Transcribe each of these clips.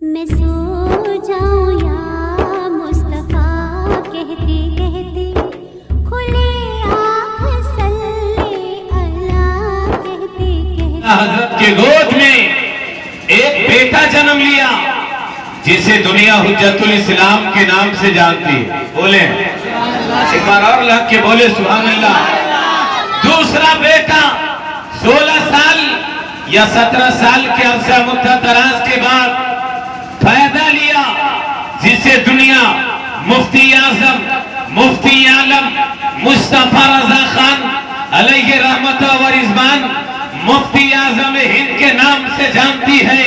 میں سو جاؤں یا مصطفیٰ کہتے کہتے، کھلے آنکھ صلی اللہ کہتے کہتے۔ حضرت کے گود میں ایک بیٹا جنم لیا، جسے دنیا حجت الاسلام کے نام سے جانتی ہے۔ بولے ایک بار اور لگ کے بولے سبحان اللہ دوسرا بیٹا سولہ سال یا سترہ سال کے عرصہ مدت دراز کے بعد پیدا لیا جسے دنیا مفتی اعظم مفتی عالم مصطفیٰ رضا خان علیہ رحمت و رضوان مفتی اعظم ہند کے نام سے جانتی ہے،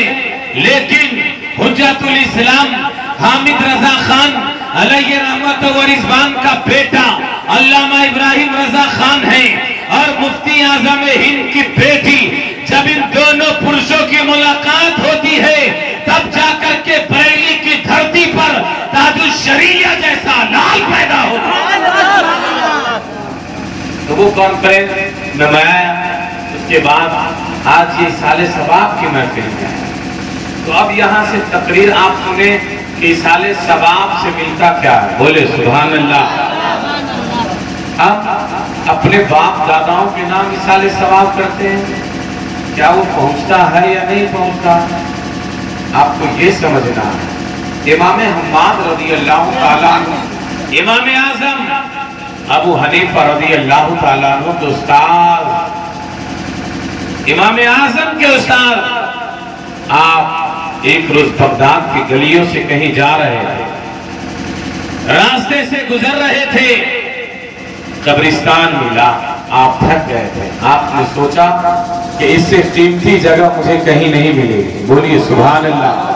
لیکن حجت الاسلام حامد رضا خان علیہ رحمت و رضوان کا بیٹا علامہ ابراہیم رضا خان ہے اور مفتی اعظم ہند کی بیٹی۔ جب ان دونوں پرشوں کی ملاقات ہوتی ہے، تب جا کر کے بریلی کی دھرتی پر تاج الشریعہ جیسا لال پیدا ہوتا تو وہ کانفرنس میں میں آیا اس کے بعد آج یہ سال ثواب کی محفل ہے۔ تو اب یہاں سے تقریر آپ سنیں کہ سال ثواب سے ملتا کیا ہے۔ بولے، سبحان اللہ۔ ہم اپنے باپ داداؤں کے نام سال ثواب کرتے ہیں۔ کیا وہ پہنچتا ہے یا نہیں پہنچتا؟ آپ کو یہ سمجھنا ہے۔ امام حماد رضی اللہ تعالیٰ امام اعظم ابو حنیفہ رضی اللہ تعالیٰ عنہ کے استاد، امام اعظم کے استاد۔ آپ ایک روز بغداد کی گلیوں سے کہیں جا رہے تھے، راستے سے گزر رہے تھے، قبرستان ملا، آپ تھک گئے تھے۔ آپ نے سوچا کہ اس سے قیمتی جگہ مجھے کہیں نہیں ملے گی۔ بولیے، سبحان اللہ۔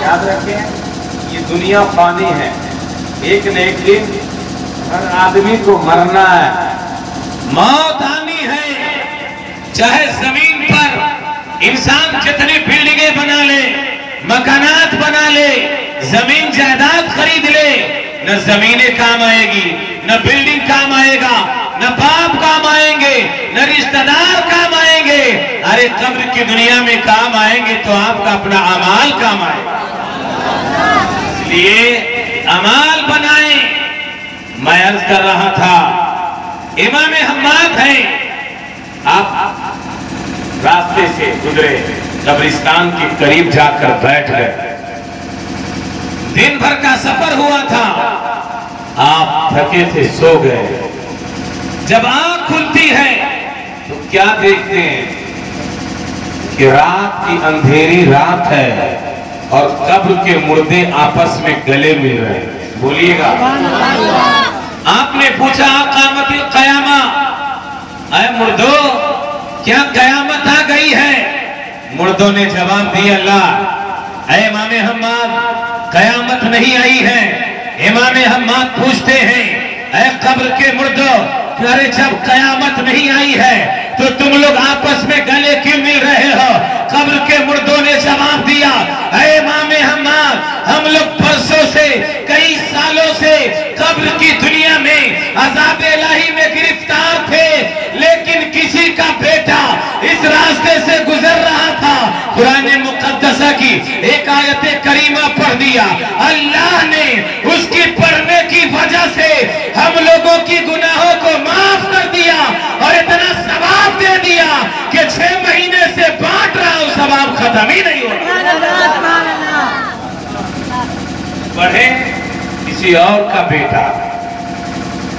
یاد رکھیں، یہ دنیا فانی ہے۔ ایک نہ ایک دن ہر آدمی کو مرنا ہے۔ موت آنی ہے۔ چاہے زمین پر انسان جتنی بلڈنگیں بنا لے، مکانات بنا لے، زمین جائیداد خرید لے، نہ زمینیں کام آئے گی، نہ بلڈنگ کام آئے گا، نہ باپ کام آئیں گے، نہ رشتہ دار کام آئیں گے۔ ارے قبر کی دنیا میں کام آئیں گے تو آپ کا اپنا عمال کام آئے گا۔ اس لیے عمال بنائیں۔ میں عرض کر رہا تھا، امام حماد ہیں۔ آپ راستے سے گزرے، قبرستان کے قریب جا کر بیٹھ گئے۔ دن بھر کا سفر ہوا تھا۔ آپ تھکے تھے، سو گئے۔ جب آنکھ کھلتی ہے، تو کیا دیکھتے ہیں؟ کہ رات کی اندھیری رات ہے اور قبر کے مردے آپس میں گلے مل رہے ہیں۔ بولیے گا۔ آپ نے پوچھا قامت القیامہ اے مردو، کیا قیامت آ گئی ہے؟ مردوں نے جواب دیا اللہ اے امام حماد، قیامت نہیں آئی ہے۔ امام حماد پوچھتے ہیں، اے قبر کے مردوں ارے جب قیامت نہیں آئی ہے، تو تم لوگ آپس میں گلے کیوں مل رہے ہو؟ قبر کے مردوں نے جواب دیا، اے امام حماد، ہم لوگ برسوں سے، کئی سالوں سے قبر کی دنیا میں عذاب الہی میں گرفتار تھے، لیکن کسی کا بیٹا اس راستے سے گزر رہا تھا۔ قرآن مقدسہ کی ایک آیت کریمہ پڑھ دیا۔ اللہ نے اس کی پڑھنے کی وجہ سے ہم لوگوں کی گناہوں کو معاف کر دیا اور اتنا ثواب دے دیا کہ چھ مہینے سے بانٹ رہا ہوں ثواب ختم ہی نہیں ہو پڑھے کسی اور کا بیٹا۔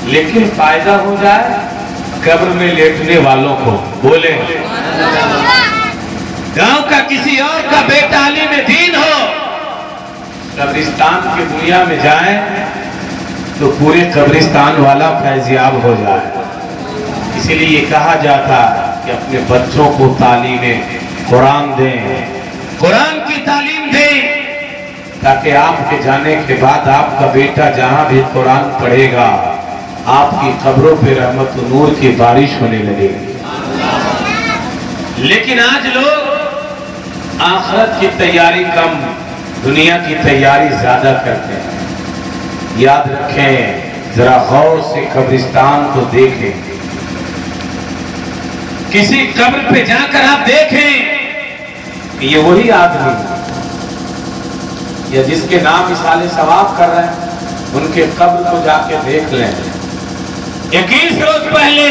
لیکن فائدہ ہو جائے قبر میں لیٹنے والوں کو۔ بولے گاؤں کا کسی اور کا بیٹا علی میں دین ہو۔ قبرستان کی دنیا میں جائیں تو پورے قبرستان والا فیضیاب ہو جائے۔ اسی لیے یہ کہا جاتا کہ اپنے بچوں کو تعلیم قرآن دیں۔ قرآن کی تعلیم دیں۔ تاکہ آپ کے جانے کے بعد آپ کا بیٹا جہاں بھی قرآن پڑھے گا آپ کی قبروں پہ رحمت و نور کی بارش ہونے لگے۔ گی لیکن آج لوگ آخرت کی تیاری کم دنیا کی تیاری زیادہ کرتے ہیں۔ یاد رکھیں ذرا غور سے قبرستان کو دیکھیں۔ کسی قبر پہ جا کر آپ دیکھیں۔ کہ یہ وہی آدمی یا جس کے نام مثال ثواب کر رہے ہیں ان کے قبر کو جا کے دیکھ لیں۔ اکیس روز پہلے؟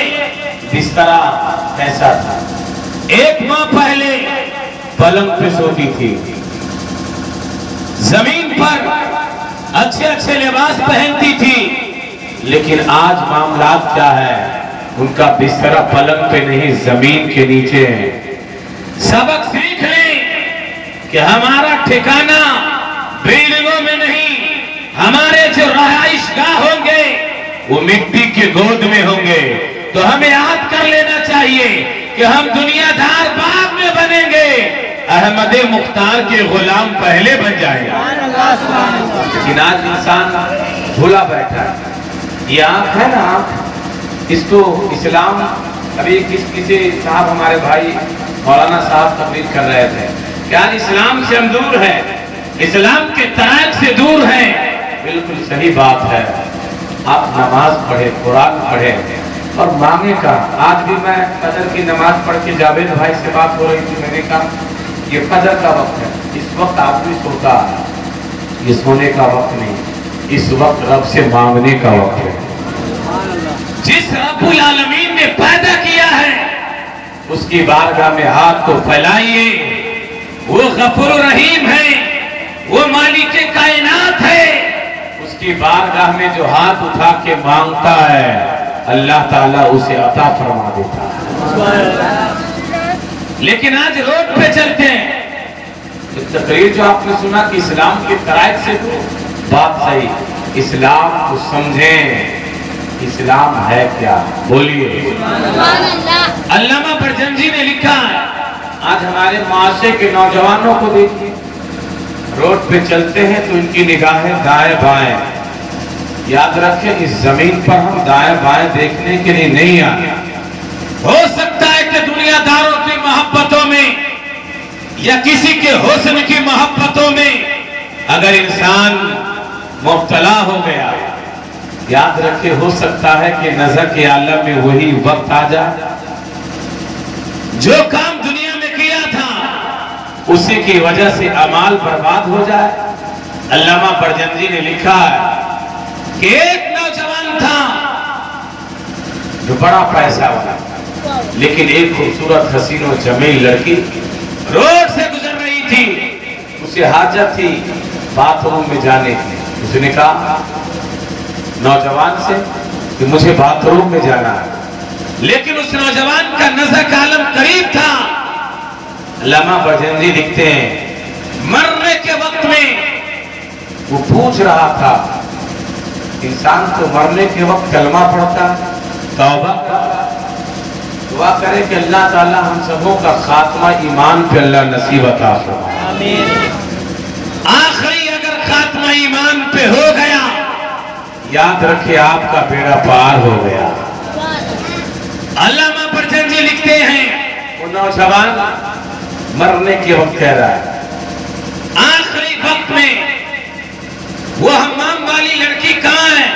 بسترا ایسا تھا۔ ایک ماہ پہلے پلنگ پہ سوتی تھی۔ زمین پر اچھے اچھے لباس پہنتی تھی۔ لیکن آج معاملات کیا ہے؟ ان کا بسترا پلنگ پہ نہیں زمین کے نیچے ہے سبق کہ ہمارا ٹھکانہ بلڈنگوں میں نہیں، ہمارے جو رہائش گاہ ہوں گے، وہ مٹی کے گود میں ہوں گے۔ تو ہمیں یاد کر لینا چاہیے کہ ہم دنیا دار بعد میں بنیں گے۔ احمد مختار کے غلام پہلے بن جائیں۔ گے لیکن آج انسان بھولا بیٹھا ہے۔ یہ آنکھ ہے نا آنکھ؟ اس کو اسلام، ابھی کس کسی صاحب ہمارے بھائی مولانا صاحب تقریر کر رہے تھے۔ کہ اسلام سے ہم دور ہیں، اسلام کے ترائق سے دور ہیں۔ بالکل صحیح بات ہے۔ آپ نماز پڑھے قرآن پڑھے اور مانگے کا، آج بھی میں قدر کی نماز پڑھ کے جاوید بھائی سے بات ہو رہی تھی، میں نے کہا، یہ قدر کا وقت ہے۔ اس وقت آدمی سوتا، یہ سونے کا وقت نہیں۔ اس وقت رب سے مانگنے کا وقت ہے۔ جس رب العالمین نے پیدا کیا ہے، اس کی بارگاہ میں ہاتھ کو پھیلائیے۔ وہ غفور رحیم ہے وہ مالک کائنات ہے۔ اس کی بارگاہ میں جو ہاتھ اٹھا کے مانگتا ہے اللہ تعالیٰ اسے عطا فرما دیتا ہے۔ لیکن آج روڈ پہ چلتے ہیں۔ تقریر جو آپ نے سنا کہ اسلام کی ترائق سے تو بات صحیح اسلام کو سمجھیں۔ اسلام ہے کیا؟ بولیے۔ علامہ برجنجی نے لکھا ہے آج ہمارے معاشرے کے نوجوانوں کو دیکھیے روڈ پہ چلتے ہیں تو ان کی نگاہیں دائیں بائیں۔ یاد رکھیں، اس زمین پر ہم دائیں بائیں دیکھنے کے لیے نہیں آئے۔ ہو سکتا ہے کہ دنیا داروں کی محبتوں میں یا کسی کے حسن کی محبتوں میں اگر انسان مبتلا ہو گیا۔ یاد رکھے ہو سکتا ہے کہ نظر کے عالم میں وہی وقت آ جائے۔ جو کام دنیا میں کیا تھا اسی کی وجہ سے امال برباد ہو جائے۔ علامہ برجنجی نے لکھا ہے کہ ایک نوجوان تھا جو بڑا پیسہ والا لیکن ایک خوبصورت حسین و جمیل لڑکی روڈ سے گزر رہی تھی۔ اسے حاجت تھی باتھ روم میں جانے کی۔ اس نے کہا، نوجوان سے کہ مجھے باتھ روم میں جانا ہے۔ لیکن اس نوجوان کا نظر کا عالم قریب تھا۔ علامہ بجندی لکھتے ہیں۔ مرنے کے وقت میں وہ پوچھ رہا تھا انسان تو مرنے کے وقت کلمہ پڑھتا توبہ دعا کرے کہ اللہ تعالی ہم سبوں کا خاتمہ ایمان پہ اللہ نصیب عطا فرمائے۔ آخری اگر خاتمہ ایمان پہ ہو گیا یاد رکھے آپ کا بیڑا پار ہو گیا۔ علامہ پرچن جی لکھتے ہیں۔ وہ نوجوان مرنے کے وقت کہہ رہا ہے آخری وقت میں وہ حمام والی لڑکی کہاں ہے؟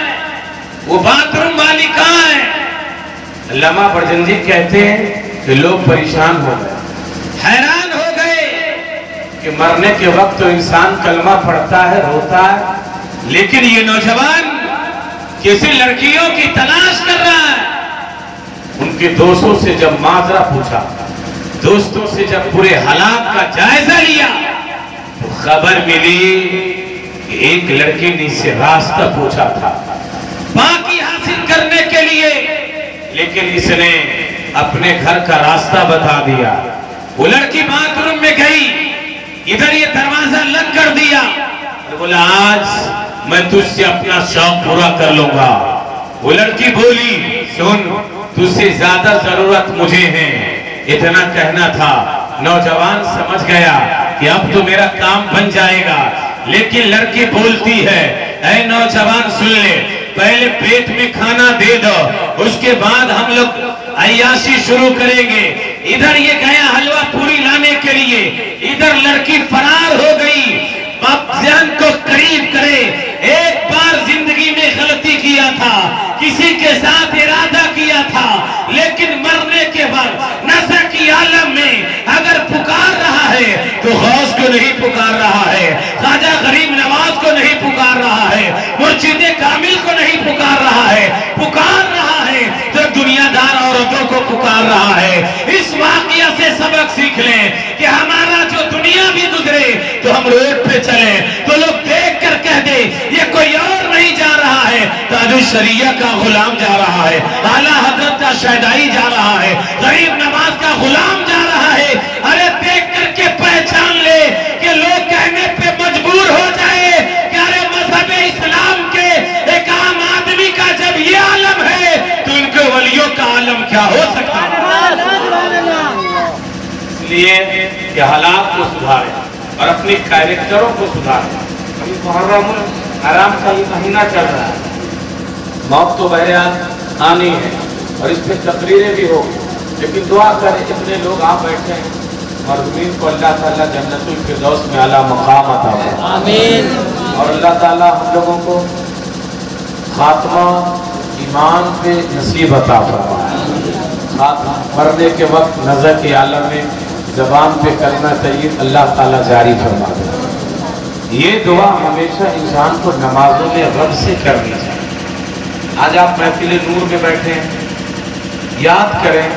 وہ باتھ روم والی کہاں ہے؟ علامہ پرچن جی کہتے ہیں کہ لوگ پریشان ہو گئے۔ حیران ہو گئے۔ کہ مرنے کے وقت تو انسان کلمہ پڑھتا ہے روتا ہے لیکن یہ نوجوان کسی لڑکیوں کی تلاش کر رہا ہے۔ ان کے دوستوں سے جب معذرہ پوچھا دوستوں سے جب پورے حالات کا جائزہ لیا، تو خبر ملی کہ ایک لڑکی نے اس سے راستہ پوچھا تھا، باقی حاصل کرنے کے لیے، لیکن اس نے اپنے گھر کا راستہ بتا دیا۔ وہ لڑکی باتھ روم میں گئی، ادھر یہ دروازہ لگ کر دیا۔ بولا، آج میں تجھ سے اپنا شوق پورا کر لوں گا۔ وہ لڑکی بولی، سن، تجھ سے زیادہ ضرورت مجھے ہے۔ اتنا کہنا تھا۔ نوجوان سمجھ گیا کہ اب تو میرا کام بن جائے گا۔ لیکن لڑکی بولتی ہے، اے نوجوان سن لے، پہلے پیٹ میں کھانا دے دو، اس کے بعد ہم لوگ عیاشی شروع کریں گے۔ ادھر یہ گیا حلوہ پوری لانے کے لیے۔ ادھر لڑکی فرار ہو گئی۔ باپ کو قریب کرے۔ ایک بار زندگی میں غلطی کیا تھا۔ کسی کے ساتھ ارادہ کیا تھا لیکن مرنے کے بعد نظر کی عالم میں اگر پکار رہا ہے۔ تو غوث کو نہیں پکار رہا ہے۔ خواجہ مرشد کامل کو نہیں پکار رہا ہے۔ پکار رہا ہے جو دنیا دار عورتوں کو پکار رہا ہے۔ اس واقعہ سے سبق سیکھ لیں کہ ہمارا جو دنیا بھی گزرے تو ہم روڈ پہ چلیں، تو لوگ دیکھ کر کہہ دے یہ کوئی اور نہیں جا رہا ہے۔ تاج الشریعہ کا غلام جا رہا ہے، اعلیٰ حضرت کا شہدائی جا رہا ہے، غریب نواز کا غلام جا رہا ہے ارے دیکھ کر کے پہچان لے کہ لوگ کہنے پہ مجبور ہو جائے کہ ارے مذہب اسلام کے ایک عام آدمی کا جب یہ عالم ہے تو ان کے ولیوں کا عالم کیا ہو سکتا ہے۔ اس لیے کہ حالات کو سدھارے اور اپنی کیریکٹروں کو سدھارے ابھی محرم حرام کا یہ مہینہ چل رہا ہے۔ موت تو بہرحال آنی ہے اور اس پہ تقریریں بھی ہو لیکن دعا کریں جتنے لوگ آپ بیٹھے ہیں۔ مرحومین کو اللہ تعالیٰ جنت الفردوس میں اعلیٰ مقام عطا فرمائے۔ آمین۔ اور اللہ تعالیٰ ہم لوگوں کو خاتمہ ایمان پہ نصیب عطا فرمائے۔ مرنے کے وقت نظر کے عالم میں زبان پہ کلمہ طیب اللہ تعالیٰ جاری فرما دے۔ یہ دعا ہمیشہ انسان کو نمازوں میں رب سے کرنی چاہیے۔ آج آپ محفل نور میں بیٹھے ہیں۔ یاد کریں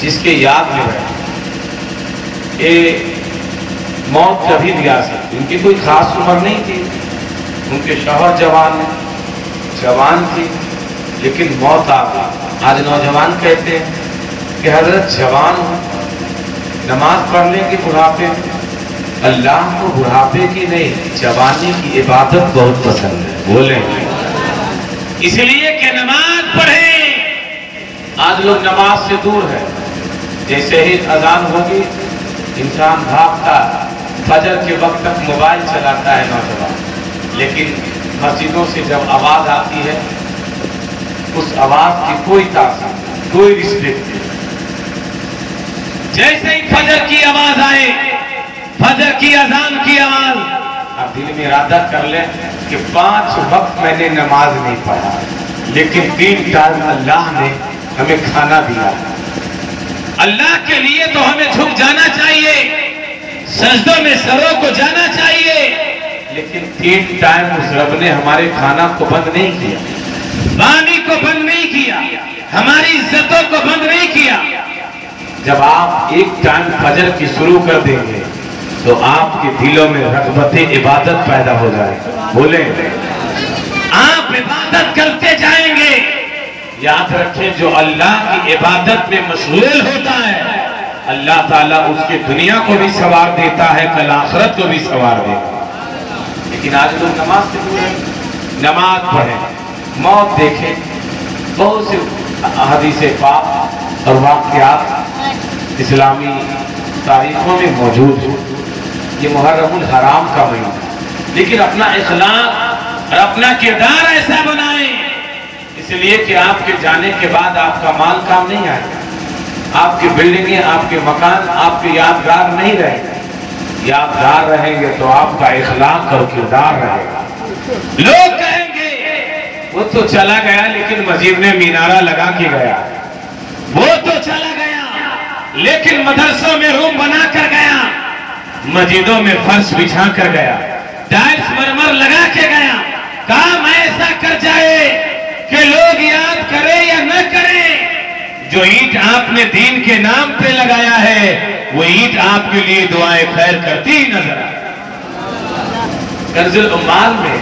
جس کے یاد میں بیٹھے کہ موت کبھی بھی آ سکتی۔ ان کی کوئی خاص عمر نہیں تھی۔ ان کے شوہر جوان جوان تھی لیکن موت آ گئی۔ آج نوجوان کہتے ہیں کہ حضرت جوان ہوں، نماز پڑھنے کی بڑھاپے۔ اللہ کو بڑھاپے کی نہیں، جوانی کی عبادت بہت پسند ہے۔ بولیں۔ اس لیے کہ نماز پڑھیں۔ آج لوگ نماز سے دور ہے جیسے ہی اذان ہوگی، انسان بھاگتا فجر کے وقت تک موبائل چلاتا ہے نوجوان۔ لیکن مسجدوں سے جب آواز آتی ہے اس آواز کی کوئی تاثیر کوئی رسپیکٹ نہیں۔ جیسے ہی فجر کی آواز آئے فجر کی اذان کی آواز۔ آپ دل میں ارادہ کر لیں کہ پانچ وقت میں نے نماز نہیں پڑھا لیکن تین ٹائم اللہ نے ہمیں کھانا دیا۔ اللہ کے لیے تو ہمیں جھک جانا چاہیے سجدوں میں سروں کو جانا چاہیے۔ لیکن تین ٹائم اس رب نے ہمارے کھانا کو بند نہیں کیا۔ پانی کو بند نہیں کیا ہماری عزتوں کو بند نہیں کیا۔ جب آپ ایک ٹائم فجر کی شروع کر دیں گے تو آپ کے دلوں میں رغبت عبادت پیدا ہو جائے۔ بولیں۔ آپ عبادت کرتے جائیں گے۔ یاد رکھیں جو اللہ کی عبادت میں مشغول ہوتا ہے اللہ تعالیٰ اس کے دنیا کو بھی سوار دیتا ہے کل آخرت کو بھی سوار دیتا ہے۔ لیکن آج لوگ نماز سے دور ہیں۔ نماز پڑھیں۔ موت دیکھیں بہت سے حدیث پاک اور واقعات اسلامی تاریخوں میں موجود ہیں۔ یہ محرم الحرام کا مہینہ لیکن اپنا اخلاق اور اپنا کردار ایسا بنائیں۔ اس لیے کہ آپ کے جانے کے بعد آپ کا مال کام نہیں آئے۔ گا آپ کی بلڈنگیں، آپ کے مکان، آپ کے یادگار نہیں رہیں۔ گے یادگار رہیں گے تو آپ کا اخلاق اور کردار رہے گا۔ لوگ کہیں وہ تو چلا گیا لیکن مجیب نے مینارہ لگا کے گیا۔ وہ تو چلا گیا، لیکن مدرسوں میں روم بنا کر گیا، مسجدوں میں فرش بچھا کر گیا ٹائلس مرمر لگا کے گیا۔ کام ایسا کر جائے کہ لوگ یاد کرے یا نہ کرے جو اینٹ آپ نے دین کے نام پہ لگایا ہے، وہ اینٹ آپ کے لیے دعائیں خیر کرتی ہی نظر آئے کنز العمال میں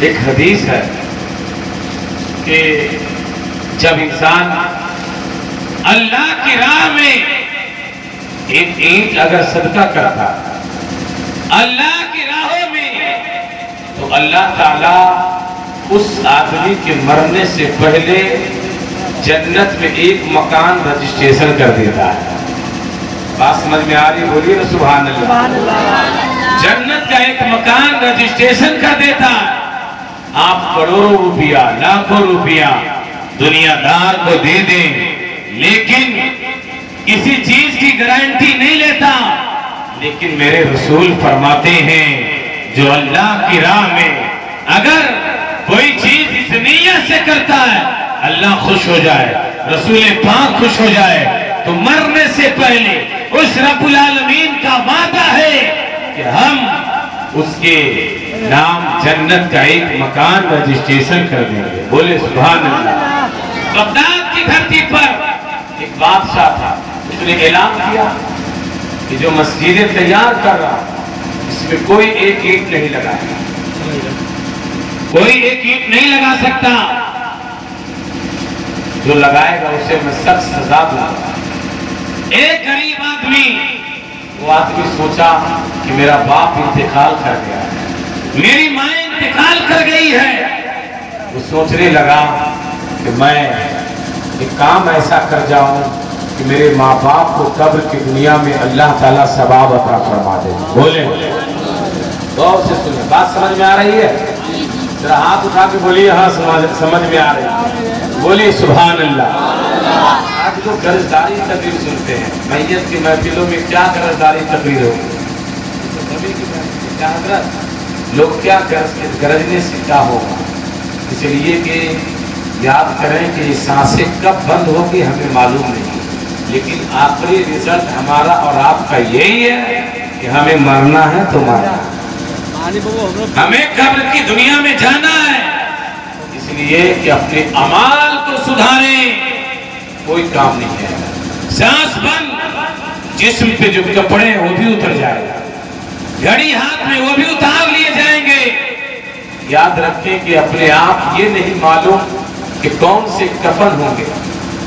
ایک حدیث ہے کہ جب انسان اللہ کی راہ میں ایک اینٹ اگر صدقہ کرتا اللہ کی راہوں میں تو اللہ تعالیٰ اس آدمی کے مرنے سے پہلے جنت میں ایک مکان رجسٹریشن کر دیتا ہے۔ بات سمجھ میں آ رہی بولیے نا سبحان اللہ۔ جنت کا ایک مکان رجسٹریشن کر دیتا ہے۔ آپ کروڑوں روپیہ، لاکھوں روپیہ دنیا دار کو دے دیں۔ لیکن کسی چیز کی گارنٹی نہیں لیتا۔ لیکن میرے رسول فرماتے ہیں، جو اللہ کی راہ میں اگر کوئی چیز اس نیت سے کرتا ہے، اللہ خوش ہو جائے، رسول پاک خوش ہو جائے، تو مرنے سے پہلے اس رب العالمین کا وعدہ ہے کہ ہم اس کے نام جنت کا ایک مکان رجسٹریشن کر دیں گے۔ بولے، سبحان اللہ۔ بغداد کی دھرتی پر ایک بادشاہ تھا۔ اس نے اعلان کیا کہ جو مسجدیں تیار کر رہا اس میں کوئی ایک اینٹ نہیں لگائے کوئی ایک اینٹ نہیں لگا سکتا۔ جو لگائے گا، اسے میں سخت سزا دوں گا۔ ایک غریب آدمی، وہ آدمی سوچا کہ میرا باپ انتقال کر گیا ہے۔ میری ماں انتقال کر گئی ہے۔ وہ سوچنے لگا کہ میں ایک کام ایسا کر جاؤں کہ میرے ماں باپ کو قبر کی دنیا میں اللہ تعالیٰ ثواب عطا فرما دے۔ بولے۔ بہت سے سنیں۔ بات سمجھ میں آ رہی ہے؟ ذرا ہاتھ اٹھا کے بولیے۔ ہاں سمجھ میں آ رہی ہے۔ بولیے سبحان اللہ۔ آج لوگ غرضداری تقریر سنتے ہیں۔ میت کی محفلوں میں کیا غرضداری تقریر ہوگی کیا حضرت؟ لوگ کیا گرجنے سے کیا ہوگا۔ اس لیے کہ یاد کریں کہ یہ سانسیں کب بند ہوگی ہمیں معلوم نہیں۔ لیکن آخری رزلٹ ہمارا اور آپ کا یہی ہے کہ ہمیں مرنا ہے تو مرنا۔ ہمیں قبر کی دنیا میں جانا ہے۔ اس لیے کہ اپنے امال کو سدھاریں۔ کوئی کام نہیں ہے۔ سانس بند۔ جسم پہ جو کپڑے ہیں وہ بھی اتر جائے۔ گا گھڑی ہاتھ میں وہ بھی اتار لیے جائیں گے۔ یاد رکھیں کہ اپنے آپ یہ نہیں معلوم کہ کون سے کفن ہوں گے۔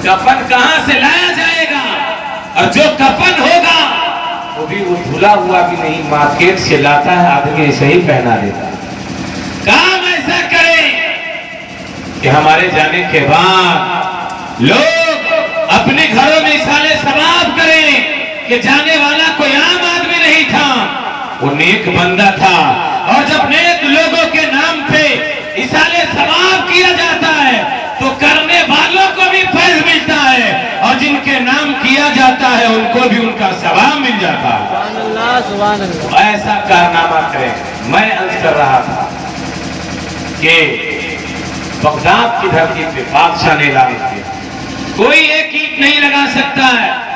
کفن کہاں سے لایا جائے گا؟ اور جو کفن ہوگا، وہ بھی وہ دھولا ہوا بھی نہیں، مارکیٹ سے لاتا ہے، آدمی اسے ہی پہنا دیتا کام ایسا کرے کہ ہمارے جانے کے بعد لوگ اپنے گھروں میں سالے سواب کریں کہ جانے والا نیک بندہ تھا۔ اور جب نیک لوگوں کے نام پہ اثال سواب کیا جاتا ہے تو کرنے والوں کو بھی فیض ملتا ہے۔ اور جن کے نام کیا جاتا ہے ان کو بھی ان کا سواب مل جاتا ہے۔ ایسا کارنامہ کرے میں عرض کر رہا تھا کہ بغداد کی دھرتی پہ بادشاہ نے لائے تھے کوئی ایک ایک نہیں لگا سکتا ہے۔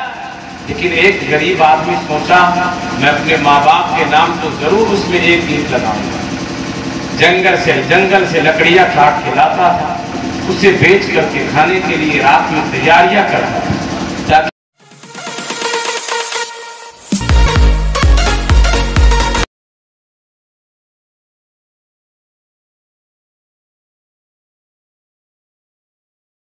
لیکن ایک غریب آدمی سوچا، میں اپنے ماں باپ کے نام تو ضرور اس میں ایک گیت لگاؤں گا۔ جنگل سے جنگل سے لکڑیاں کاٹ کے لاتا تھا۔ اسے بیچ کر کے کھانے کے لیے رات میں تیاریاں کرتا تھا۔